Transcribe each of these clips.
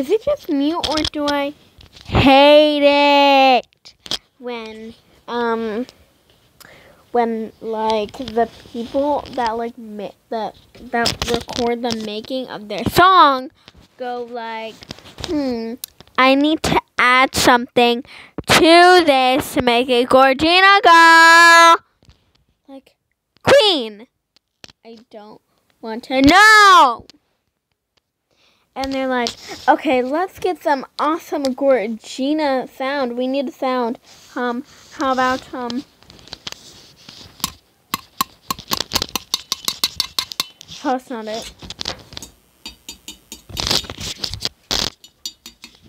is it just me or do I hate it when um when like the people that like ma- that that record the making of their song go like hmm I need to add something to this to make it Gorgina go like Queen. I don't want to know. And they're like, okay, let's get some awesome Gorgina sound. We need a sound. Um, how about um? Oh, that's not it.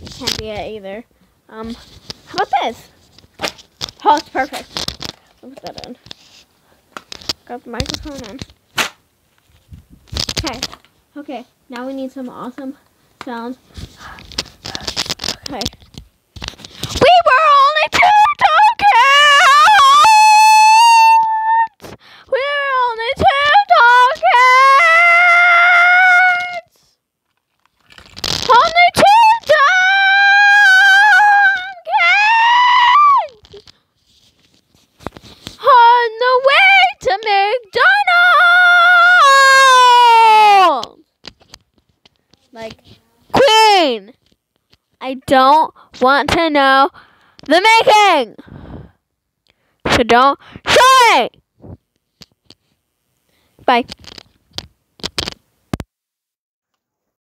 Can't be it either. Um, how about this? Oh, it's perfect. Put that in. Got the microphone in. Okay. Okay. Now we need some awesome sounds. Like, Queen! I don't want to know the making! So don't me! Bye.